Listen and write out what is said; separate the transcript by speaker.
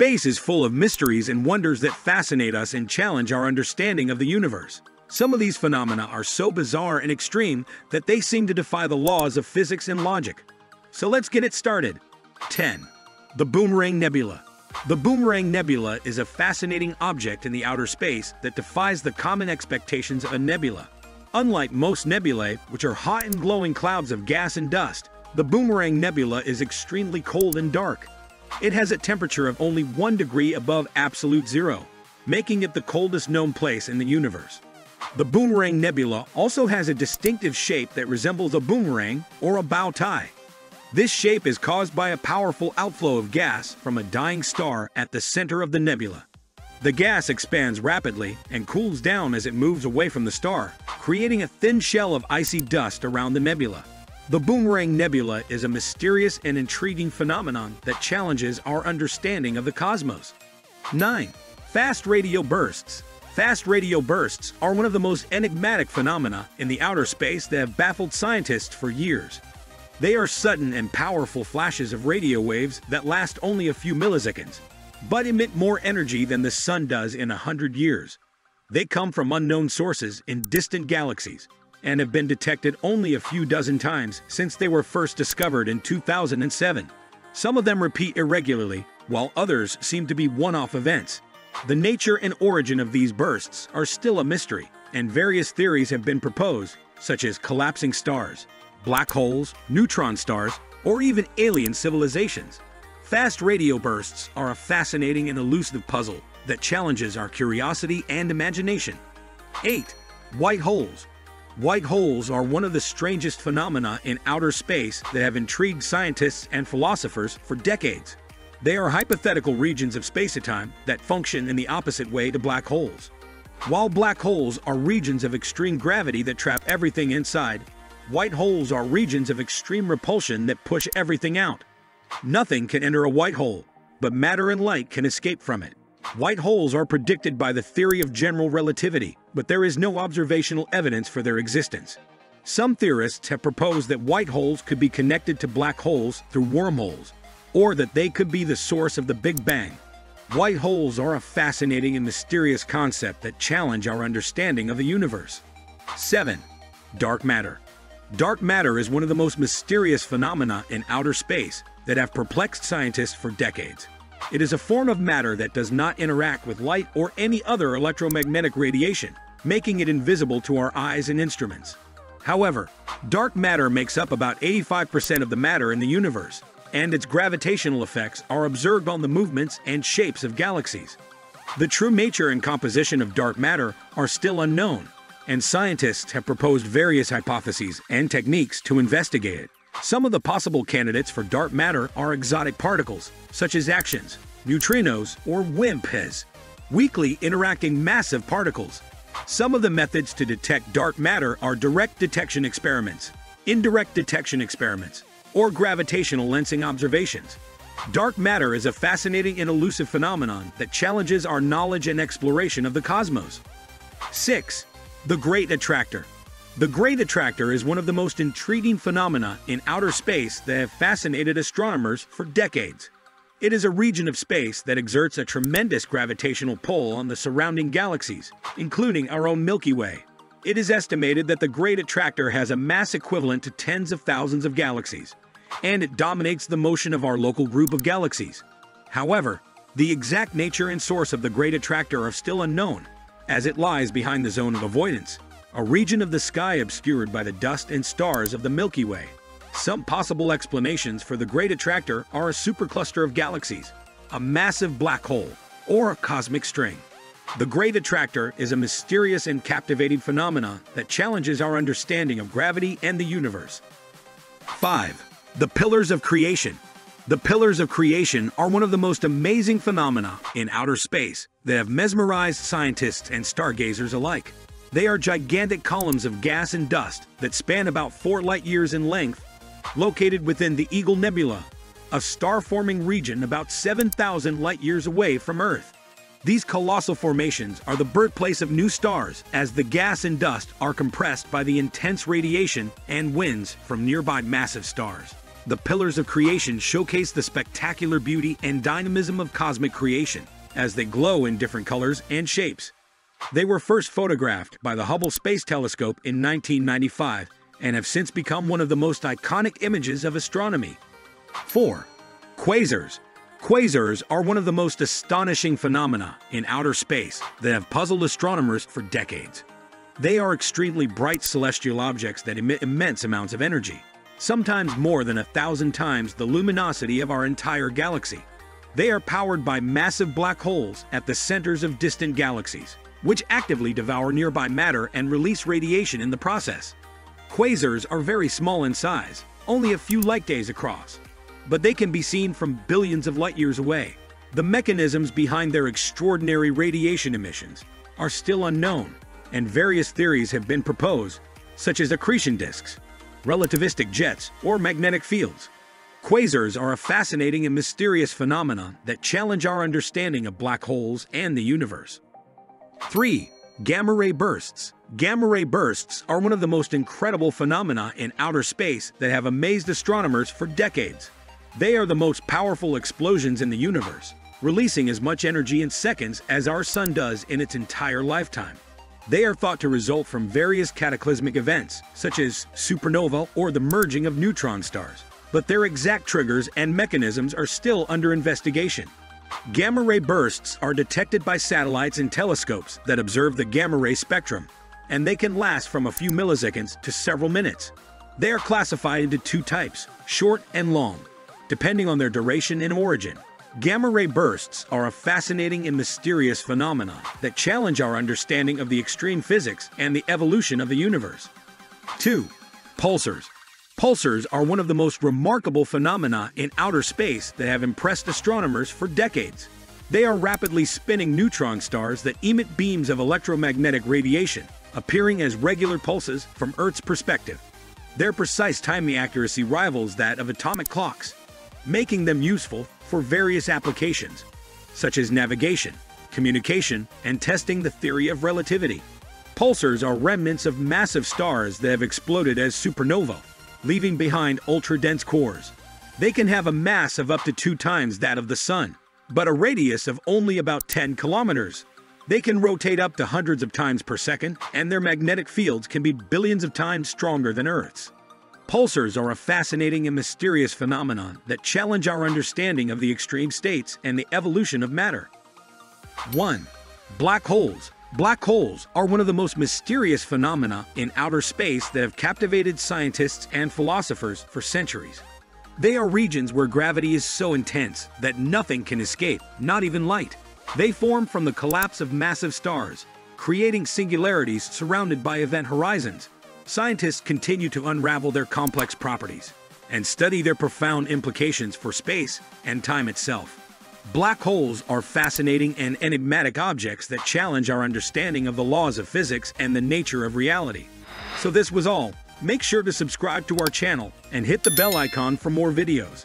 Speaker 1: Space is full of mysteries and wonders that fascinate us and challenge our understanding of the universe. Some of these phenomena are so bizarre and extreme that they seem to defy the laws of physics and logic. So let's get it started. 10. The Boomerang Nebula. The Boomerang Nebula is a fascinating object in the outer space that defies the common expectations of a nebula. Unlike most nebulae, which are hot and glowing clouds of gas and dust, the Boomerang Nebula is extremely cold and dark. It has a temperature of only 1 degree above absolute zero, making it the coldest known place in the universe. The Boomerang Nebula also has a distinctive shape that resembles a boomerang or a bow tie. This shape is caused by a powerful outflow of gas from a dying star at the center of the nebula. The gas expands rapidly and cools down as it moves away from the star, creating a thin shell of icy dust around the nebula. The Boomerang Nebula is a mysterious and intriguing phenomenon that challenges our understanding of the cosmos. 9. Fast radio bursts. Fast radio bursts are one of the most enigmatic phenomena in the outer space that have baffled scientists for years. They are sudden and powerful flashes of radio waves that last only a few milliseconds, but emit more energy than the sun does in a hundred years. They come from unknown sources in distant galaxies and have been detected only a few dozen times since they were first discovered in 2007. Some of them repeat irregularly, while others seem to be one-off events. The nature and origin of these bursts are still a mystery, and various theories have been proposed, such as collapsing stars, black holes, neutron stars, or even alien civilizations. Fast radio bursts are a fascinating and elusive puzzle that challenges our curiosity and imagination. 8. White holes. White holes are one of the strangest phenomena in outer space that have intrigued scientists and philosophers for decades. They are hypothetical regions of space-time that function in the opposite way to black holes. While black holes are regions of extreme gravity that trap everything inside, white holes are regions of extreme repulsion that push everything out. Nothing can enter a white hole, but matter and light can escape from it. White holes are predicted by the theory of general relativity, but there is no observational evidence for their existence. Some theorists have proposed that white holes could be connected to black holes through wormholes, or that they could be the source of the Big Bang. White holes are a fascinating and mysterious concept that challenge our understanding of the universe. 7. Dark matter. Dark matter is one of the most mysterious phenomena in outer space that have perplexed scientists for decades. It is a form of matter that does not interact with light or any other electromagnetic radiation, making it invisible to our eyes and instruments. However, dark matter makes up about 85% of the matter in the universe, and its gravitational effects are observed on the movements and shapes of galaxies. The true nature and composition of dark matter are still unknown, and scientists have proposed various hypotheses and techniques to investigate it. Some of the possible candidates for dark matter are exotic particles, such as axions, neutrinos, or WIMPs, weakly interacting massive particles. Some of the methods to detect dark matter are direct detection experiments, indirect detection experiments, or gravitational lensing observations. Dark matter is a fascinating and elusive phenomenon that challenges our knowledge and exploration of the cosmos. 6. The Great Attractor The Great Attractor is one of the most intriguing phenomena in outer space that have fascinated astronomers for decades. It is a region of space that exerts a tremendous gravitational pull on the surrounding galaxies, including our own Milky Way. It is estimated that the Great Attractor has a mass equivalent to tens of thousands of galaxies, and it dominates the motion of our local group of galaxies. However, the exact nature and source of the Great Attractor are still unknown, as it lies behind the zone of avoidance, a region of the sky obscured by the dust and stars of the Milky Way. Some possible explanations for the Great Attractor are a supercluster of galaxies, a massive black hole, or a cosmic string. The Great Attractor is a mysterious and captivating phenomenon that challenges our understanding of gravity and the universe. 5. The Pillars of Creation The Pillars of Creation are one of the most amazing phenomena in outer space that have mesmerized scientists and stargazers alike. They are gigantic columns of gas and dust that span about 4 light-years in length, located within the Eagle Nebula, a star-forming region about 7,000 light-years away from Earth. These colossal formations are the birthplace of new stars as the gas and dust are compressed by the intense radiation and winds from nearby massive stars. The pillars of creation showcase the spectacular beauty and dynamism of cosmic creation as they glow in different colors and shapes. They were first photographed by the Hubble Space Telescope in 1995 and have since become one of the most iconic images of astronomy. 4. Quasars. Quasars are one of the most astonishing phenomena in outer space that have puzzled astronomers for decades. They are extremely bright celestial objects that emit immense amounts of energy, sometimes more than a thousand times the luminosity of our entire galaxy. They are powered by massive black holes at the centers of distant galaxies, which actively devour nearby matter and release radiation in the process. Quasars are very small in size, only a few light days across, but they can be seen from billions of light years away. The mechanisms behind their extraordinary radiation emissions are still unknown, and various theories have been proposed, such as accretion disks, relativistic jets, or magnetic fields. Quasars are a fascinating and mysterious phenomenon that challenge our understanding of black holes and the universe. 3. Gamma ray bursts. Gamma ray bursts are one of the most incredible phenomena in outer space that have amazed astronomers for decades. They are the most powerful explosions in the universe, releasing as much energy in seconds as our sun does in its entire lifetime. They are thought to result from various cataclysmic events, such as supernova or the merging of neutron stars, but their exact triggers and mechanisms are still under investigation. Gamma ray bursts are detected by satellites and telescopes that observe the gamma ray spectrum, and they can last from a few milliseconds to several minutes. They are classified into two types, short and long, depending on their duration and origin. Gamma ray bursts are a fascinating and mysterious phenomenon that challenge our understanding of the extreme physics and the evolution of the universe. 2. Pulsars. Pulsars are one of the most remarkable phenomena in outer space that have impressed astronomers for decades. They are rapidly spinning neutron stars that emit beams of electromagnetic radiation, appearing as regular pulses from Earth's perspective. Their precise timing accuracy rivals that of atomic clocks, making them useful for various applications, such as navigation, communication, and testing the theory of relativity. Pulsars are remnants of massive stars that have exploded as supernovae, leaving behind ultra-dense cores. They can have a mass of up to two times that of the Sun, but a radius of only about 10 kilometers. They can rotate up to hundreds of times per second, and their magnetic fields can be billions of times stronger than Earth's. Pulsars are a fascinating and mysterious phenomenon that challenge our understanding of the extreme states and the evolution of matter. 1. Black holes Black holes are one of the most mysterious phenomena in outer space that have captivated scientists and philosophers for centuries. They are regions where gravity is so intense that nothing can escape, not even light. They form from the collapse of massive stars, creating singularities surrounded by event horizons. Scientists continue to unravel their complex properties and study their profound implications for space and time itself. Black holes are fascinating and enigmatic objects that challenge our understanding of the laws of physics and the nature of reality. So this was all. Make sure to subscribe to our channel and hit the bell icon for more videos.